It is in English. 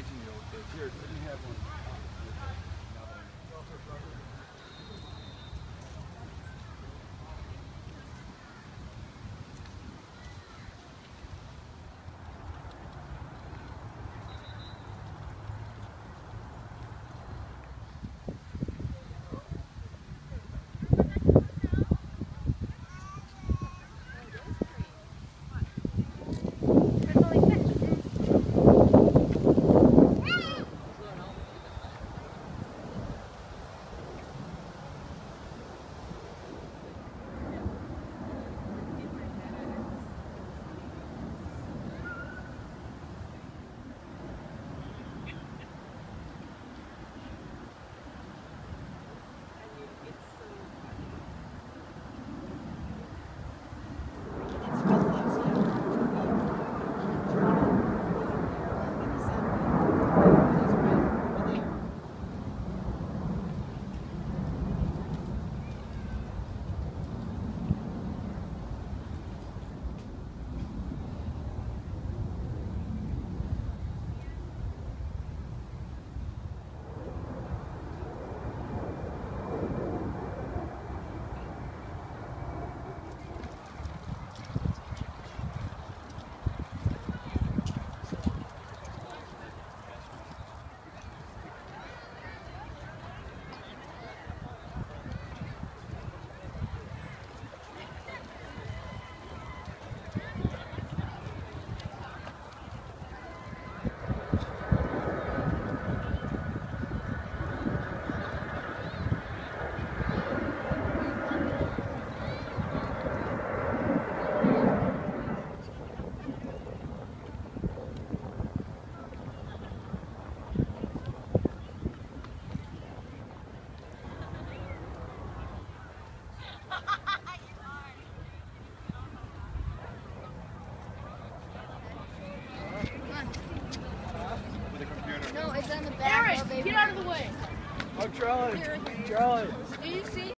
19-year-old kids. Here, let me have one. No, the back. Aaron, get out of the way. I'm trying. I'm trying. Do you see?